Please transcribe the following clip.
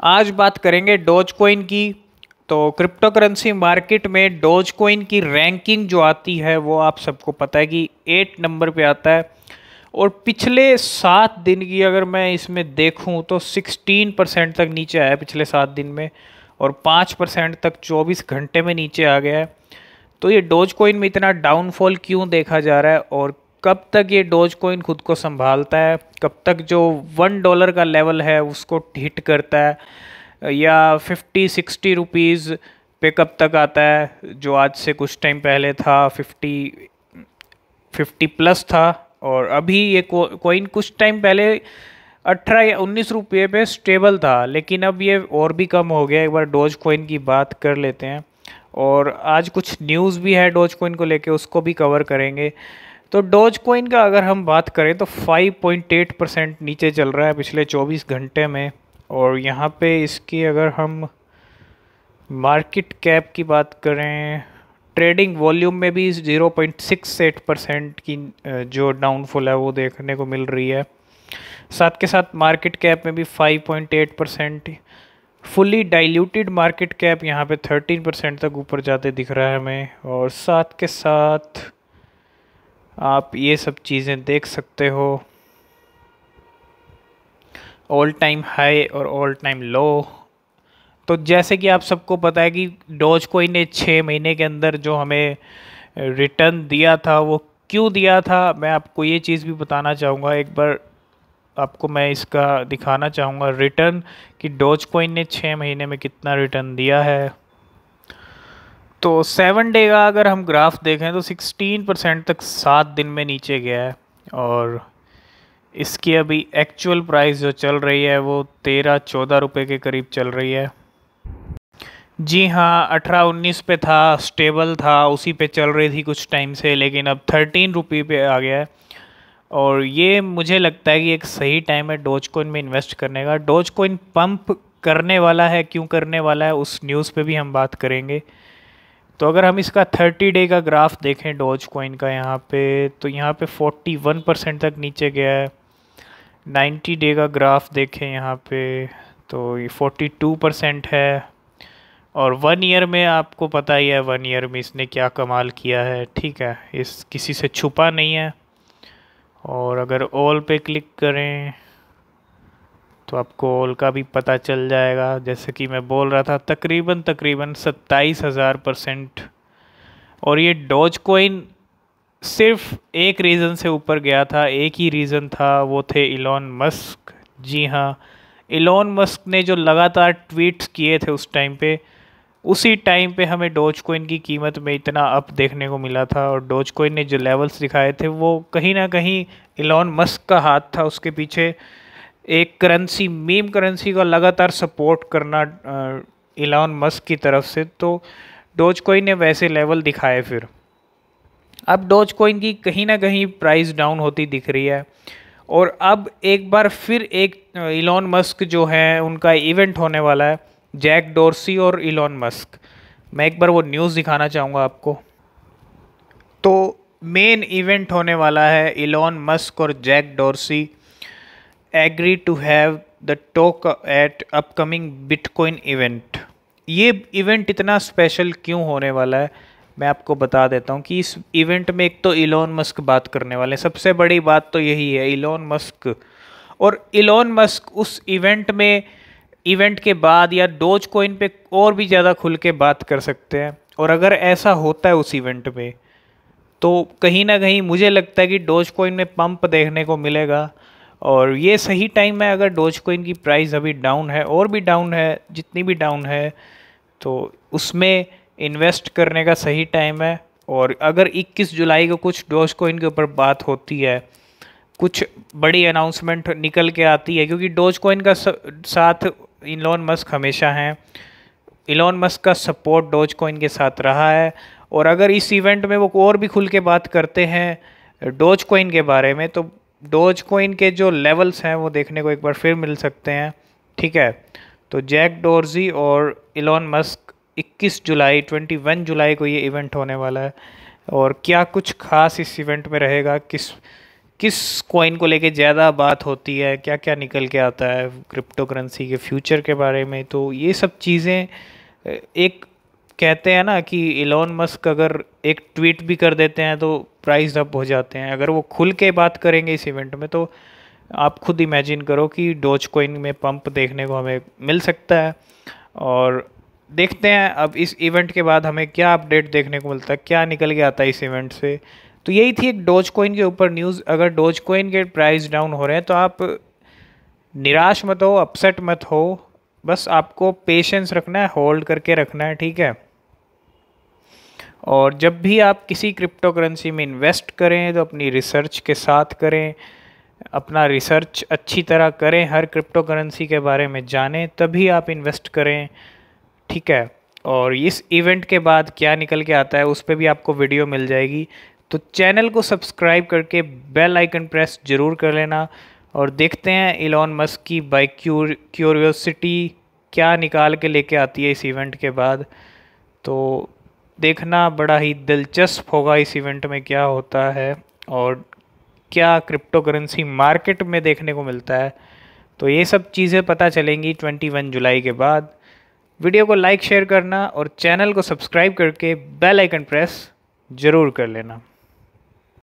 आज बात करेंगे डोज कोइन की। तो क्रिप्टो करेंसी मार्केट में डोज कोइन की रैंकिंग जो आती है, वो आप सबको पता है कि एट नंबर पे आता है। और पिछले सात दिन की अगर मैं इसमें देखूँ तो सिक्सटीन परसेंट तक नीचे आया पिछले सात दिन में, और पाँच परसेंट तक चौबीस घंटे में नीचे आ गया है। तो ये डोज कोइन में इतना डाउनफॉल क्यों देखा जा रहा है, और कब तक ये डोज कोइन खुद को संभालता है? कब तक जो वन डॉलर का लेवल है, उसको हिट करता है? या फिफ्टी सिक्सटी रुपीज़ पे कब तक आता है? जो आज से कुछ टाइम पहले था फिफ्टी फिफ्टी प्लस था, और अभी ये कोइन कुछ टाइम पहले अठारह या उन्नीस रुपये पे स्टेबल था, लेकिन अब ये और भी कम हो गया एक बार डोज कोइन की बात कर लेते हैं। और आज कुछ न्यूज़ भी है डोज कोइन को लेके, उसको भी कवर करेंगे। तो डोज कोइन का अगर हम बात करें तो 5.8 परसेंट नीचे चल रहा है पिछले 24 घंटे में। और यहाँ पे इसकी अगर हम मार्केट कैप की बात करें ट्रेडिंग वॉल्यूम में भी 0.68 परसेंट की जो डाउनफॉल है वो देखने को मिल रही है। साथ के साथ मार्केट कैप में भी 5.8 percent fully diluted market cap यहाँ पे 13 परसेंट तक ऊपर जाते दिख रहा है हमें। और साथ के साथ आप ये सब चीज़ें देख सकते हो। ऑल टाइम हाई और ऑल टाइम लो तो जैसे कि आप सबको पता है कि डोज कोई ने छः महीने के अंदर जो हमें रिटर्न दिया था, वो क्यों दिया था, मैं आपको ये चीज़ भी बताना चाहूँगा। एक बार आपको मैं इसका दिखाना चाहूँगा। रिटर्न कि डोज कोइन ने छः महीने में कितना रिटर्न दिया है। तो सेवन डे का अगर हम ग्राफ देखें तो सिक्सटीन परसेंट तक सात दिन में नीचे गया है और इसकी अभी एक्चुअल प्राइस जो चल रही है वो तेरह चौदह रुपये के करीब चल रही है। जी हाँ अठारह उन्नीस पे था स्टेबल था, उसी पे चल रही थी कुछ टाइम से, लेकिन अब थर्टीन रुपये पे आ गया है। और ये मुझे लगता है कि एक सही टाइम है डोज कोइन में इन्वेस्ट करने का। डोज कोइन पंप करने वाला है, क्यों करने वाला है, उस न्यूज़ पे भी हम बात करेंगे। तो अगर हम इसका थर्टी डे का ग्राफ देखें डोज कोइन का यहाँ पे तो यहाँ पे फोर्टी वन परसेंट तक नीचे गया है। नाइन्टी डे का ग्राफ देखें यहाँ पे तो ये फोर्टी टू परसेंट है। और वन ईयर में आपको पता ही है वन ईयर में इसने क्या कमाल किया है, ठीक है। इस किसी से छुपा नहीं है। और अगर ऑल पे क्लिक करें तो आपको ऑल का भी पता चल जाएगा। जैसे कि मैं बोल रहा था, तकरीबन तकरीबन सत्ताईस हज़ार परसेंट। और ये डॉज कोइन सिर्फ़ एक रीज़न से ऊपर गया था, एक ही रीज़न था, वो थे इलॉन मस्क। जी हाँ इलॉन मस्क ने जो लगातार ट्वीट्स किए थे उस टाइम पे, उसी टाइम पे हमें डोज कोइन की कीमत में इतना अप देखने को मिला था। और डोज कोइन ने जो लेवल्स दिखाए थे, वो कहीं ना कहीं इलॉन मस्क का हाथ था उसके पीछे। एक करेंसी मीम करेंसी का लगातार सपोर्ट करना इलॉन मस्क की तरफ़ से तो डोज कोइन ने वैसे लेवल दिखाए फिर। अब डोज कोइन की कहीं ना कहीं प्राइस डाउन होती दिख रही है। और अब एक बार फिर एक इलॉन मस्क जो है, उनका इवेंट होने वाला है जैक डोरसी और इलॉन मस्क मैं एक बार वो न्यूज़ दिखाना चाहूँगा आपको। तो मेन इवेंट होने वाला है इलॉन मस्क और Jack Dorsey agree to have the talk at upcoming bitcoin event ये इवेंट इतना स्पेशल क्यों होने वाला है? मैं आपको बता देता हूँ कि इस इवेंट में एक तो इलॉन मस्क बात करने वाले हैं। सबसे बड़ी बात तो यही है इलोन मस्क और इलॉन मस्क उस इवेंट में इवेंट के बाद या डोज कोइन पे और भी ज़्यादा खुल के बात कर सकते हैं। और अगर ऐसा होता है उस इवेंट में तो कहीं ना कहीं मुझे लगता है कि डोज कोइन में पंप देखने को मिलेगा। और ये सही टाइम है, अगर डोज कोइन की प्राइस अभी डाउन है, और भी डाउन है, जितनी भी डाउन है तो उसमें इन्वेस्ट करने का सही टाइम है। और अगर 21 जुलाई को कुछ डोज कोइन के ऊपर बात होती है, कुछ बड़ी अनाउंसमेंट निकल के आती है, क्योंकि डोज कोइन का साथ इलॉन मस्क हमेशा हैं। इलॉन मस्क का सपोर्ट डोज कोइन के साथ रहा है। और अगर इस इवेंट में वो और भी खुल के बात करते हैं डोज कोइन के बारे में तो डोज कोइन के जो लेवल्स हैं, वो देखने को एक बार फिर मिल सकते हैं। ठीक है? तो जैक डोरजी और इलॉन मस्क 21 जुलाई 21 जुलाई को ये इवेंट होने वाला है। और क्या कुछ खास इस इवेंट में रहेगा? किस किस कॉइन को लेके ज़्यादा बात होती है? क्या क्या निकल के आता है क्रिप्टो करेंसी के फ्यूचर के बारे में? तो ये सब चीज़ें, एक कहते हैं ना कि इलॉन मस्क अगर एक ट्वीट भी कर देते हैं तो प्राइस अप हो जाते हैं। अगर वो खुल के बात करेंगे इस इवेंट में तो आप खुद इमेजिन करो कि डोज कोइन में पंप देखने को हमें मिल सकता है। और देखते हैं अब इस इवेंट के बाद हमें क्या अपडेट देखने को मिलता है, क्या निकल के आता है इस इवेंट से। तो यही थी एक डोज कोइन के ऊपर न्यूज़ अगर डोज कोइन के प्राइस डाउन हो रहे हैं तो आप निराश मत हो अपसेट मत हो। बस आपको पेशेंस रखना है होल्ड करके रखना है, ठीक है? और जब भी आप किसी क्रिप्टो करेंसी में इन्वेस्ट करें तो अपनी रिसर्च के साथ करें, अपना रिसर्च अच्छी तरह करें, हर क्रिप्टो करेंसी के बारे में जानें, तभी आप इन्वेस्ट करें, ठीक है? और इस इवेंट के बाद क्या निकल के आता है, उस पर भी आपको वीडियो मिल जाएगी। तो चैनल को सब्सक्राइब करके बेल आइकन प्रेस ज़रूर कर लेना और देखते हैं इलॉन मस्क की बाई क्यूर क्यूरियोसिटी क्या निकाल के लेके आती है इस इवेंट के बाद। तो देखना बड़ा ही दिलचस्प होगा इस इवेंट में क्या होता है और क्या क्रिप्टो करेंसी मार्केट में देखने को मिलता है। तो ये सब चीज़ें पता चलेंगी 21 जुलाई के बाद। वीडियो को लाइक शेयर करना और चैनल को सब्सक्राइब करके बेल आइकन प्रेस ज़रूर कर लेना।